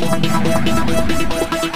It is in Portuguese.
Música